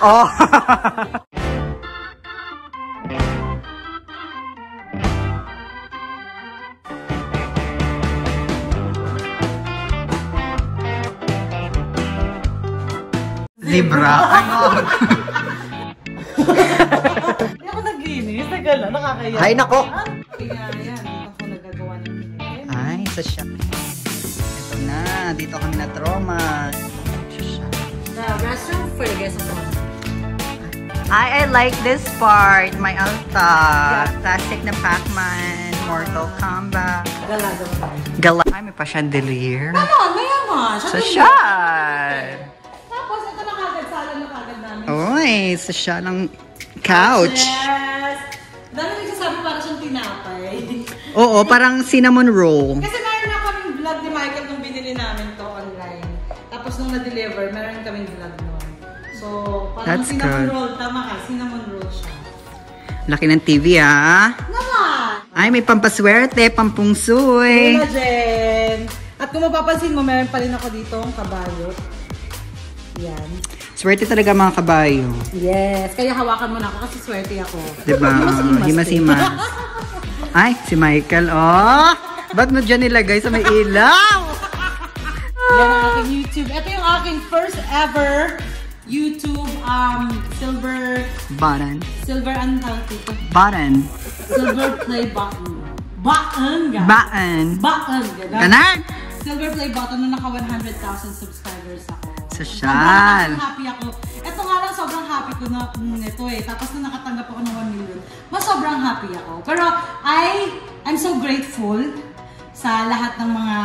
Oh. Zebra. Hindi ako naglinis. Tagal na, nakakaya. Ay, nako. Kaya yan, ako nagagawa ng pinigay. Ay, sa siya. Ito na. Dito kami na trauma. Siya. The restroom for the guests of. I, I like this part. My Alta. Classic na Pac-Man. Mortal Kombat. Mo tayo. Gala. Ay, may pa chandelier. Ano, mayaman. Sa siya. Tapos ito na kagad, sala na kagad namin. Uy, sa siya ng couch. Yes! Dami nagsasabi para siyang tinapay. Oo, parang cinnamon roll. Kasi meron na kaming vlog ni Michael nung binili namin to online. Tapos nung na-deliver, meron parang That's cinnamon good. roll. Tama ka, cinnamon roll siya. Laki ng TV, ah. Naman! Ay, may pampaswerte, pampungsoy. Wala din. At kung mapapansin mo, meron pa rin ako dito ang kabayo. Yan. Swerte talaga mga kabayo. Yes. Kaya hawakan mo na ako kasi swerte ako. Diba? Himas-himas Himas-himas. Ay, si Michael, oh! Ba't mo dyan nilagay sa may ilaw? Yan ang aking YouTube. Ito yung aking first ever YouTube um silver Button. silver anong tawag dito? Button. Silver play button. Button, guys. Button. Button, gano'n. Ganon! Silver play button na naka 100,000 subscribers ako. Sosyal. Sobrang happy ako. Ito nga lang sobrang happy ko na mm, ito eh. Tapos na nakatanggap ako ng 1 million. Mas sobrang happy ako. Pero I, I'm so grateful sa lahat ng mga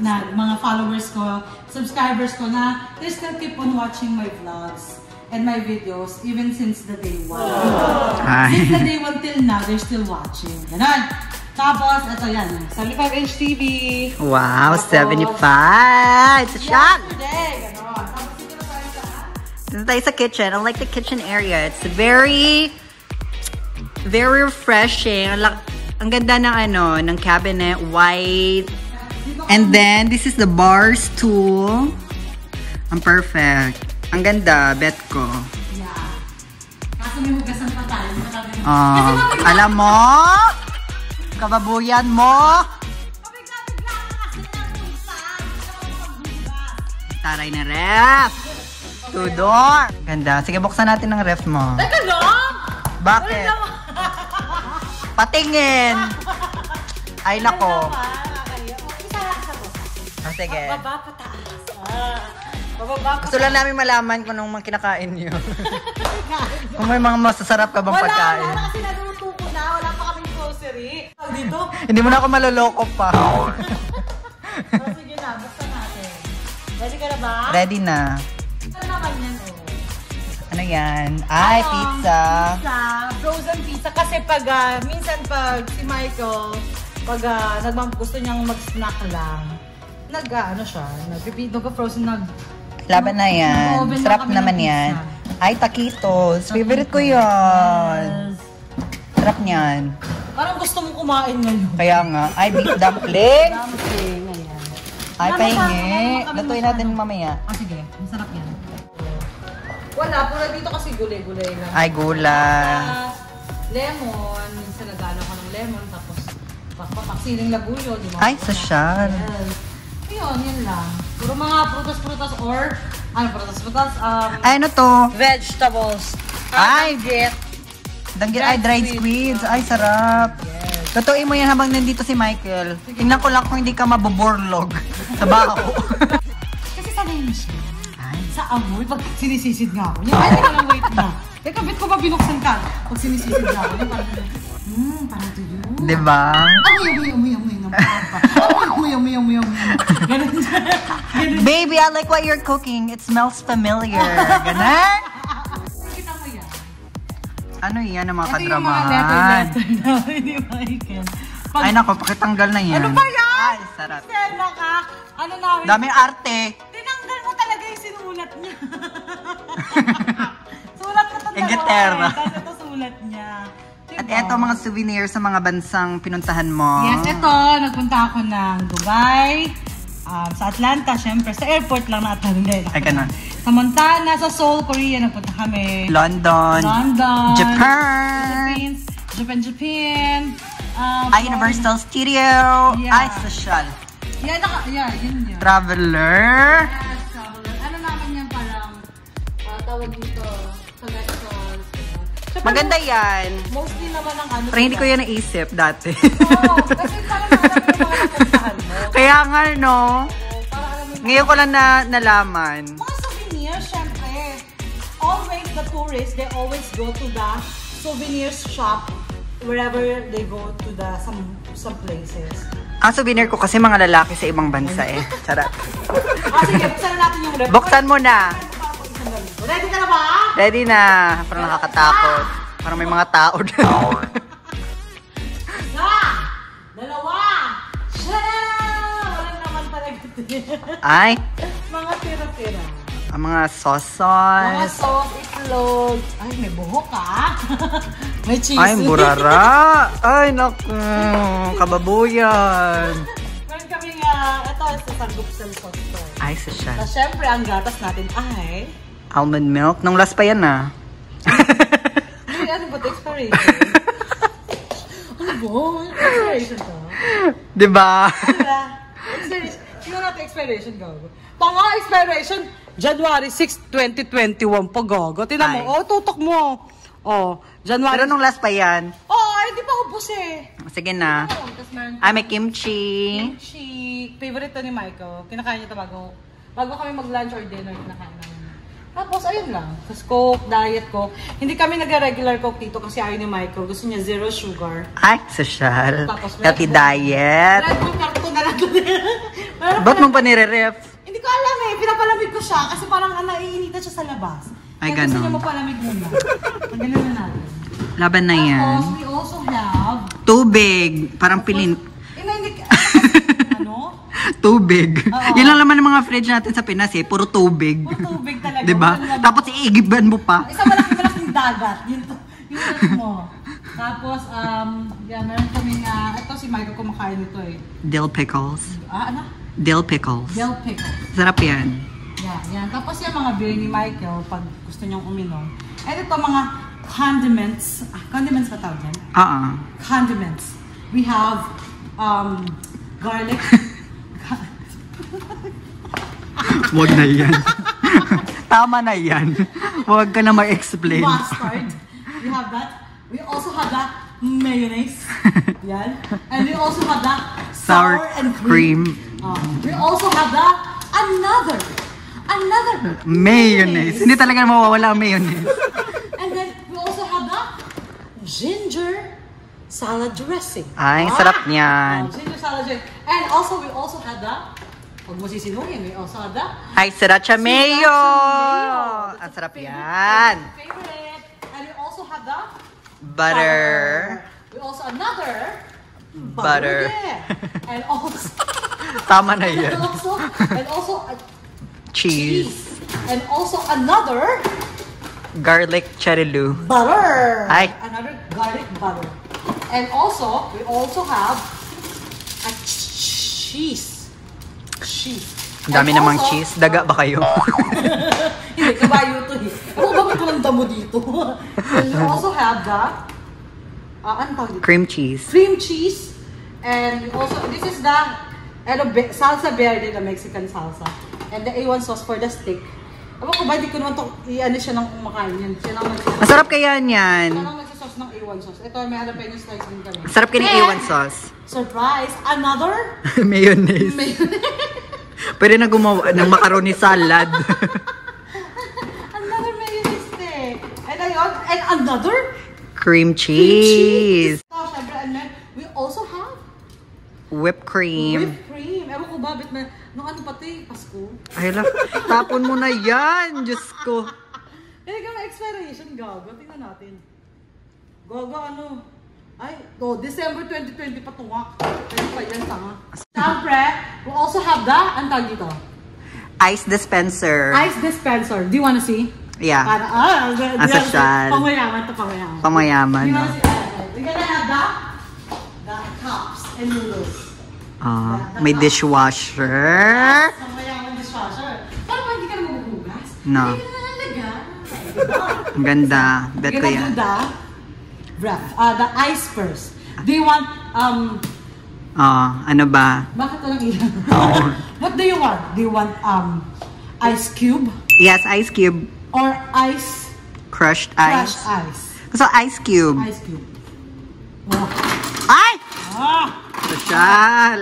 na, mga followers ko, subscribers ko na they still keep on watching my vlogs and my videos even since the day one. Ay. Since the day one till now, they're still watching. Ganon. Tapos, ito yan. 75-inch TV. Wow, Tapos, 75! Sosyal! Yesterday, ganon. Tapos, dito na tayo sa Dito tayo sa kitchen. I like the kitchen area. It's very, very refreshing. Ang, lak- ang ganda ng ano, ng cabinet, white. And then, this is the bar stool. Ang perfect. Ang ganda, bet ko. Yeah. Kaso may hugasan pa tayo. Mabigla- alam mo? Kababuyan mo? Taray na ref. Tudor. Ganda. Sige, buksan natin ang ref mo. Teka lang! Bakit? Patingin. Ay, nako. Wala naman. Sige. Baba pataas. Ah. Bababa Gusto lang namin malaman kung anong mga kinakain niyo. kung may mga masasarap ka bang Wala pagkain. na kasi naluto ko na. Wala pa kaming grocery. Dito. Hindi mo na ako maloloko pa. Oh, sige na, buksan natin. Ready ka na ba? Ready na. Ano naman yan, oh? Ano yan? Ay, Ano, pizza. Pizza, frozen pizza. Kasi pag, ah, minsan pag si Michael, pag uh, nagmam gusto niyang mag-snack lang, nag, ano siya, nag-frozen, nag, Laban na yan. Sarap ng naman yan. Ay, taquitos. Favorite ko. Yes. Sarap niyan. Parang gusto mong kumain ngayon. Kaya nga. Ay, beef dumpling. Dumpling, ayan. Ay, pahingi. masyado. natin mamaya. Ah, sige. Masarap yan. Wala, pula dito kasi gulay-gulay lang. Ay, gulay. Lemon. Minsan nagano ko ng lemon. Tapos, pakpapak siling labuyo. Ay, sosyal. Yes. Yun, yun lang. Puro mga prutas-prutas or, ano, prutas-prutas, um, Ay, ano to? vegetables. Ay, get. Danggit, ay, dried squids. Ay, sarap. Totoo mo yan habang nandito si Michael. Tingnan ko lang kung hindi ka maboborlog sa baho. Kasi sanay na siya. Ay, Sa amoy, pag sinisisid nga ako. Yung, ay, teka lang, wait na. Teka, bit ko ba binuksan ka? Pag sinisisid nga ako, yung parang, hmm, parang tuyo. di ba? Amoy, amoy, amoy, amoy, Ganun. Ganun. Baby, I like what you're cooking. It smells familiar. Mo yan. Ano yan ang mga Ito yung mga kadramahan? letter-letter na ni Michael. Pag, Ay, nako, pakitanggal na yan. Ano ba yan? Ay, sarap. Stella ka, ano namin? Daming arte. Tinanggal mo talaga yung sinulat niya. sulat ko talaga. Inglaterra. At eto mga souvenir sa mga bansang pinuntahan mo. Yes, ito. Nagpunta ako ng Dubai. um, sa Atlanta, syempre. Sa airport lang na Atlanta. Ay, ganun. Sa Montana, sa Seoul, Korea, nagpunta kami. London. London. Japan. Philippines. Japan, Japan. Um, Ay, Universal Studio. Yeah. Ay, social. Yeah, naka, yeah, yun yun. Traveler. Yes, traveler. Ano naman yan parang ah, tawag dito, Maganda yan. Mostly naman ang ano. Pero hindi ko yan naisip dati. Oo, kasi parang mo yung mga napuntahan mo. Kaya nga, no? Oo, Parang alam mo yung Ngayon ko lang na nalaman. mga souvenirs, syempre. Always the tourists, they always go to the souvenirs shop wherever they go to the some some places. Ang souvenir ko kasi mga lalaki sa ibang bansa eh. Charot. Ah, sige, buksan na natin yung rep. Buksan mo na. Ready ka na ba? Ready na. Parang nakakatakot. Parang may mga tao daw. Isa! Dalawa! Shara! Wala naman talaga. Ay, mga tira-tira. ang mga Mga sauce. itlog. Ay, may buhok ah. may cheese. Ay, burara. Ay, naku. Kababuyan. Meron kami nga, ito sa sanggupsel sauce. Ay, social. So, syempre, ang gatas natin ay... Almond milk. Nung last pa yan ah. Ay, ano ba ito? Expiration? ano ba? Expiration to? Diba? Diba? Expiration. Tingnan natin expiration, gago. Panga expiration, January 6, 2021 pa, gago. Tingnan mo, oh, tutok mo. Oh, January... Pero nung last pa yan. Oh, ay, di pa ubos eh. Sige na. Oh, meron Ay, may kimchi. kimchi. Favorite to ni Michael. Kinakain niya ito bago, bago kami mag-lunch or dinner, kinakain namin. Tapos, ayun lang. Tapos Coke, diet Coke. Hindi kami nag-regular Coke dito kasi ayaw ni Michael. Gusto niya zero sugar. Ay, social. Tapos, Healthy diet. Red Bull carton na lang Ba't pa- mo pa nire-ref? Hindi ko alam eh. Pinapalamig ko siya kasi parang naiinitan siya sa labas. Ay, Kaya gusto ganon. niya mapalamig muna. Magaling na natin. Laban na yan. Tapos, we also have... Tubig. Parang pilin. Eh, na, hindi... ano? Tubig. Oo. Yan lang naman ng mga fridge natin sa Pinas eh. Puro tubig. Puro tubig talaga. diba? Walang laman. Tapos iigiban mo pa. Isa malaking malaking dagat. Yun to. Yun to mo. Tapos, um, yan, meron kami nga, ito si Michael kumakain nito eh. Dill pickles. Ah, ano? Dill pickles. Dill pickles. Sarap yan. Yan, yan. Tapos yung mga beer ni Michael, pag gusto niyong uminom. At ito mga condiments. Ah, condiments ba tawag yan? Oo. Condiments. We have um, garlic. Huwag na yan. Tama na yan. Huwag ka na ma-explain. mustard. We have that. We also have the mayonnaise. Yan. And we also have the sour, Sour and cream. cream. Uh, we also have the another, another Mayonnaise. Hindi talaga mawawala ang mayonnaise. And then we also have the ginger salad dressing. Ay, sarap niyan. Oh, ginger salad dressing. And also we also have the Huwag mo sisinungin. Have the Ay, sriracha mayo. mayo. Ang sarap Favorite- yan. Favorite. And we also have the Butter. We also another Butter. and also Tama na and yan. also and also Cheese. cheese. And also another Garlic cherry butter. Ay. Another garlic butter. And also we also have a ch- cheese. Cheese. Ang dami And namang also- cheese. Daga ba kayo? Hindi, kabayo to eh. Ano ba ba't walang damo dito? And we also have the uh, ano tawag dito? Cream cheese. cream cheese. And also, this is the ano, be, salsa verde, the Mexican salsa. And the A1 sauce for the steak. Ewan ko ba, di ko naman to, i-ano siya ng kumakain yan. Siya nagsasauce. Masarap kaya yan. Siya lang nagsasauce ng A1 sauce. Ito, may jalapeno slice din kami. Sarap ka ng And, A1 sauce. Surprise! Another Mayonnaise. Pwede na gumawa ng macaroni salad. another mayonnaise eh. And ayun, and another Cream cheese. So, syempre, and then, we also have Whipped cream. whipped cream. Ewan ko ba, bit na, nung ano pati, Pasko. Ay, la, tapon mo na yan. Diyos ko. Eh, kang expiration, gago. Tingnan natin. Gago, ano? Ay, to, December 2020 pa ito nga. Ano pa yan, tanga? Siyempre, we also have the, ang tawag dito? Ice dispenser. Ice dispenser. Do you wanna see? Yeah. Para, ah, Ah, social. Pamayaman to, pamayaman. Pamayaman. Do you no? wanna see? Ah, We're gonna have the, the cups and noodles. Ah, may dishwasher. Pamayaman dishwasher. Paano ba hindi ka na maghuhugas? No. Ang ganda. Bet ko yan. the ref, uh, the ice first. Do you want, um, Oh, ano ba? bakit walang ilan? What do you want? Do you want, um, ice cube Yes, ice cube. or ice, Crushed crushed ice. ice? Gusto ice cube. Ice cube. Oh. Ay! Ah! Sosyal!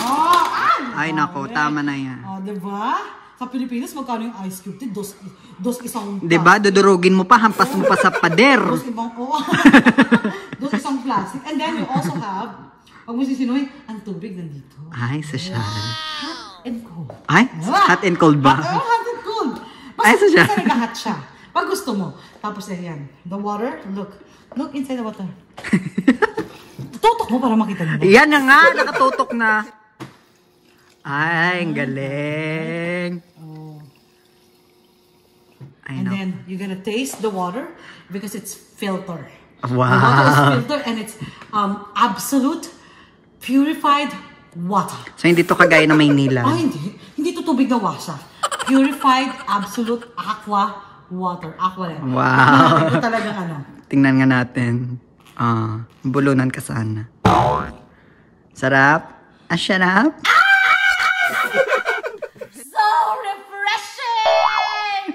Oh! Ah! Ay, nako. Tama na yan. Oh, diba? Sa Pilipinas, magkano yung ice cube? Dos, dos isang... Diba? Dudurugin mo pa, hampas mo pa sa pader. Dos ibang, oo. dos isang plastic. And then you also have, pag mo sisinuhin, ang tubig nandito. Ay, sosyal. Hot and cold. Ay, hot and cold ba? Hot, oh, hot and cold. Ay, Basta so siya. talaga hot siya. Pag gusto mo. Tapos eh, yan. The water, look. Look inside the water. Tutok mo para makita mo. Yan na nga, nakatutok na. Ay, ang galing. Ay, And no. then you're gonna taste the water because it's filter. Wow. The water is filter and it's um, absolute purified water. So, hindi to kagaya ng Maynila. Ah, hindi. Hindi to tubig na wasa. Purified, absolute aqua water. Aqua. Wow. Ito talagang ano. Tingnan nga natin. Ah, bulunan ka sana. Sarap? Ah, sarap? So refreshing!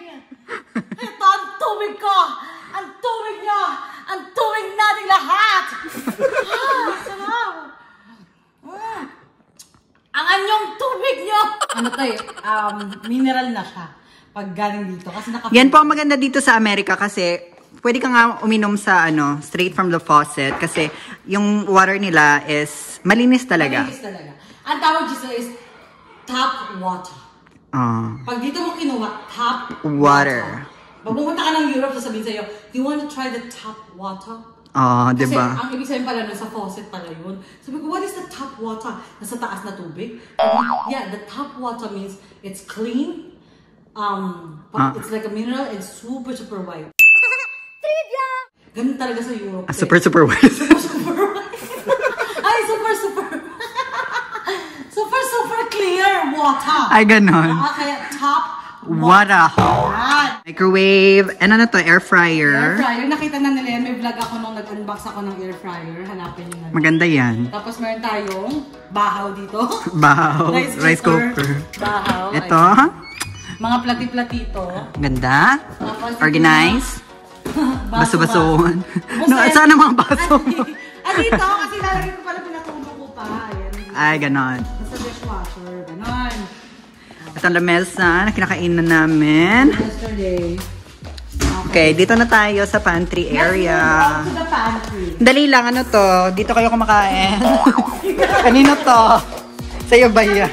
Ito ang tubig ko! Ang tubig niyo! Ang tubig nating lahat! ah, sarap! Mm. Ang anyong tubig niyo! Ano to eh, um, mineral na siya. Pag galing dito. Kasi naka- Yan po ang maganda dito sa Amerika kasi pwede ka nga uminom sa ano, straight from the faucet kasi yung water nila is malinis talaga. Malinis talaga. Ang tawag dito is tap water. Ah. Pag dito mo kinuha, tap Water. Pag pumunta ka ng Europe, sasabihin sa'yo, do you want to try the tap water? Ah, 'di Kasi ba? ang ibig sabihin pala nun sa faucet pala yun. Sabi ko, what is the tap water? Nasa taas na tubig? Sabi, yeah, the tap water means it's clean. Um, Ah. it's like a mineral and super, super white. Trivia! Ganun talaga sa Europe. Ah, eh. super super wise. super white. Ay, super, super. super, super clear water. Ay ganon. Ah, kaya tap What a. microwave. And ano to, air Air fryer. fryer. Nakita na nila yan. May vlog ako nung nag-unbox ako ng air fryer. Hanapin nyo na. Maganda 'yan. Tapos meron tayong bahaw dito. Bahaw, rice cooker. Bahaw. Ito, Ayan. Mga plati-platito. ganda. Tapos Organize. Baso Baso-basoon. ba? No, saan ang mga baso? Ah, dito. Kasi lalagay ko pala pinatulog ko pa. Ayan. Ay, ganon. Ito ang lamesa na kinakainan namin. Yesterday. Okay, dito na tayo sa pantry area. Pantry. Dali lang, ano to? Dito kayo kumakain. Kanino to? Sa'yo ba yan?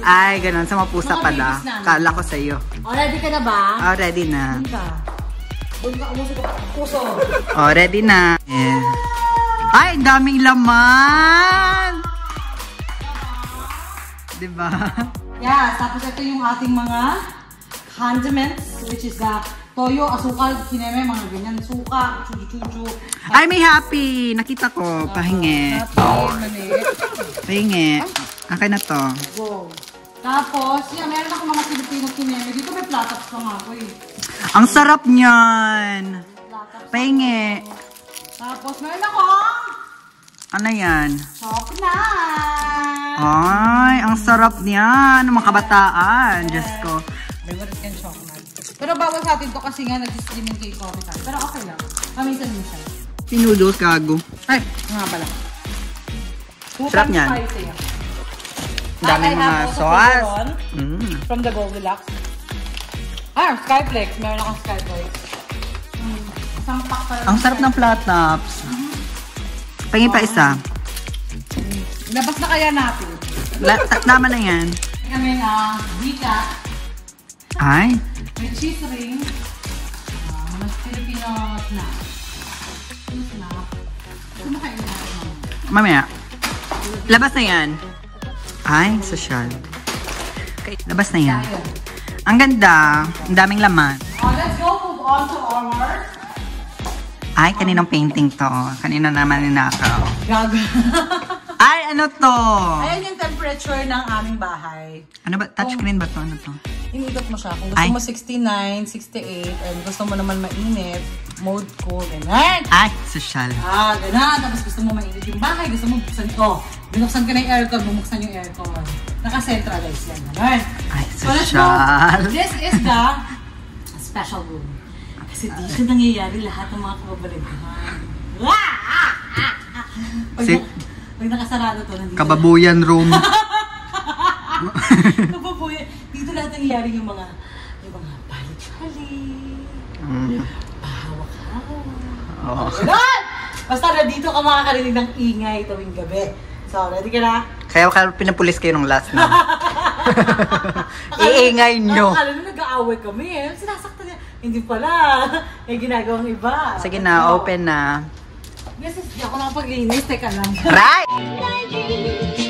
Ay, ganon. Sa mga pusa Mga pala. Kala ko sa'yo. Oh, ready ka na ba? Oh, ready na. Doon ka. Doon ka umuso ka. Puso. Oh, ready na. Yeah. Ay, daming laman! Diba? Yeah, tapos ito yung ating mga condiments, which is the toyo, asukal, kineme, mga ganyan, suka, chuchu-chuchu. Ay, may happy! Nakita ko. Pahingi. Tapos, mali. Pahingi. Akin na to. Go. Tapos, yeah, meron ako mga Filipino kineme. Dito may platops pa nga ako eh. Ang sarap niyan. Pahingi. Tapos, meron ako Ano yan? chocolate. Ay, ang sarap niyan. Mga kabataan. Diyos ko. Favorite can chocolate. Pero bawal sa atin to kasi nga nag-streaming kay coffee tayo. Pero okay lang. Paminsan-minsan. Pinudos, gago. Ay, nga pala. Sarap niyan. Ang dami mga sauce. Mm. From the Goldilocks. Ah, Skyflex. Meron akong Skyflex. Mm. Isang pack pa. Ang sarap ng flat tops. Pahingin pa isa. Labas na kaya natin. La ta- tama na yan. Kami na Vika. Ay, May cheese ring. Ah, mga Filipino snack. Yung snack. Kumakain natin mamaya. Labas na yan. Ay, social. Okay, labas na yan. Ang ganda. Ang daming laman. Oh, let's go move on to our Ay, kaninang painting to. Kanina naman ninakaw. Gaga. Ay, ano to? Ayan yung temperature ng aming bahay. Ano ba? Touchscreen ba to? Ano to? iniikot mo siya. Kung gusto Ay. mo 69, 68, and gusto mo naman mainit, mode ko, ganyan. Ay, social. Ah, ganun. Tapos gusto mo mainit yung bahay, gusto mo buksan ito. Binuksan ka na yung aircon, bumuksan yung aircon. Naka-centralize yan. Ganun. Ay, So, social. go. This is the special room. Kasi dito nangyayari lahat ng mga kababalaghan. Ah! Ah! Ah! Ah! Pag, pag nakasarado to, nandito Kababuyan room. Kababuyan. Dito lahat nangyayari yung mga, yung mga balik-balik, Mm. pahawak-hawak. Oo. Ganun! Basta na dito ka makakarinig ng ingay tuwing gabi. So, ready ka na? Kaya ka pinapulis kayo nung last na. Iingay nyo. Akala nyo nag-aaway kami eh. Sinasaktan niya. Hindi pala. May ginagawang iba. Sige na, open na. Yes, yes. Di ako nakapaglinis. Teka lang. Right!